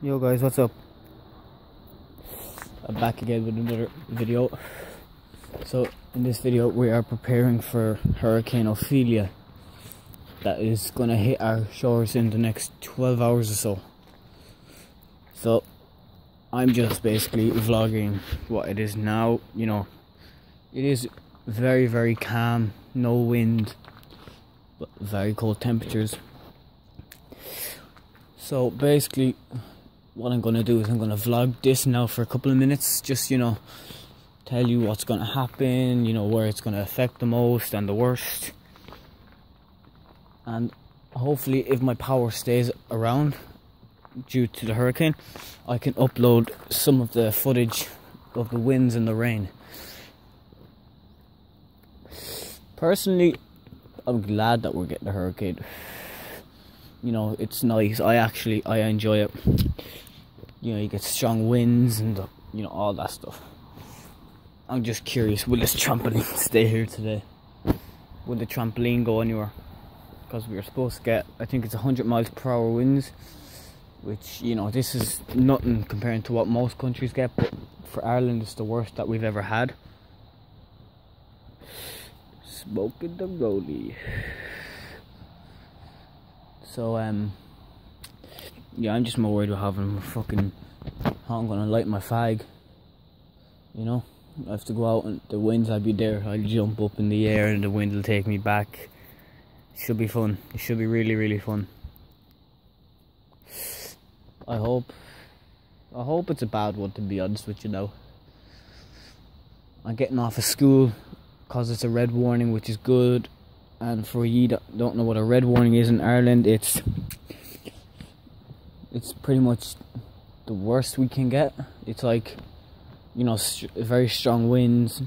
Yo guys, what's up? I'm back again with another video. So, in this video we are preparing for Hurricane Ophelia that is gonna hit our shores in the next 12 hours or so. So, I'm just basically vlogging what it is now, you know. It is very, very calm, no wind, but very cold temperatures. So basically, what I'm gonna do is I'm gonna vlog this now for a couple of minutes, just you know, tell you what's gonna happen, you know, where it's gonna affect the most and the worst. And hopefully, if my power stays around due to the hurricane, I can upload some of the footage of the winds and the rain. Personally, I'm glad that we're getting a hurricane you know it's nice. I actually i enjoy it. You know you get strong winds and you know all that stuff. I'm just curious will this trampoline stay here today? Will the trampoline go anywhere? Because we were supposed to get i think it's 100 miles per hour winds which you know this is nothing comparing to what most countries get but for ireland it's the worst that we've ever had. Smoking the rollie so um, yeah, I'm just more worried about having fucking how I'm gonna light my fag. You know, I have to go out and the winds. I'll be there. I'll jump up in the air and the wind will take me back. It should be fun. It should be really, really fun. I hope. I hope it's a bad one to be honest with you now. I'm getting off of school because it's a red warning, which is good and for you that don't know what a red warning is in Ireland it's it's pretty much the worst we can get. It's like you know very strong winds.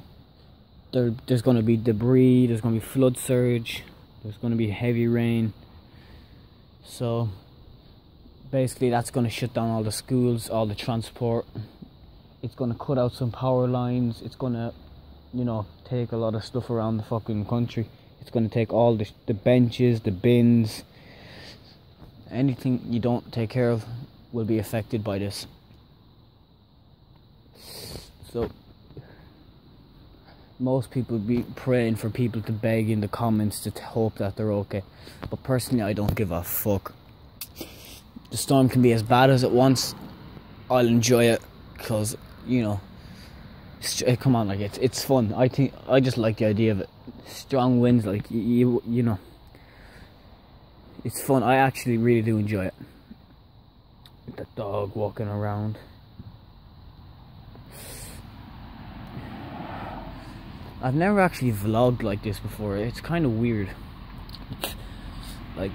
There, there's going to be debris there's going to be flood surge there's going to be heavy rain. So basically that's going to shut down all the schools all the transport. It's going to cut out some power lines. It's going to you know take a lot of stuff around the fucking country it's going to take all the, the benches, the bins, anything you don't take care of will be affected by this. So, most people be praying for people to beg in the comments to hope that they're okay. But personally, I don't give a fuck. The storm can be as bad as it wants. I'll enjoy it because, you know, Eh, come on, like it's it's fun. I think I just like the idea of it. Strong winds, like you you know, it's fun. I actually really do enjoy it. The dog walking around. I've never actually vlogged like this before. It's kind of weird. Like,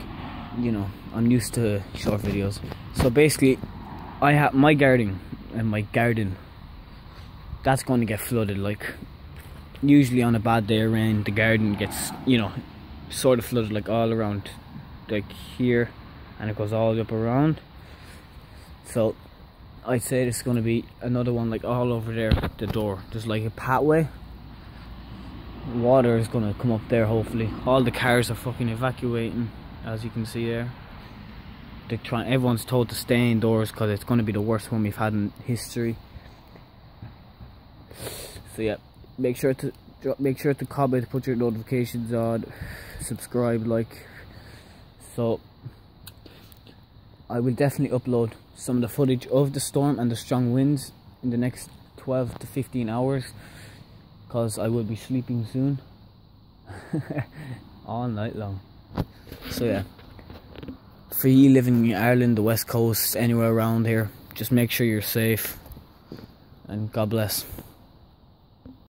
you know, I'm used to short videos. So basically, I have my garden and my garden that's going to get flooded like usually on a bad day of rain the garden gets you know sort of flooded like all around like here and it goes all up around. So I'd say it's going to be another one like all over there the door just like a pathway. Water is going to come up there hopefully. All the cars are fucking evacuating as you can see there. They're trying everyone's told to stay indoors because it's going to be the worst one we've had in history so yeah make sure to make sure to comment put your notifications on subscribe like. So I will definitely upload some of the footage of the storm and the strong winds in the next 12 to 15 hours because I will be sleeping soon. All night long. So yeah. For you living in Ireland the west coast anywhere around here. Just make sure you're safe. And God bless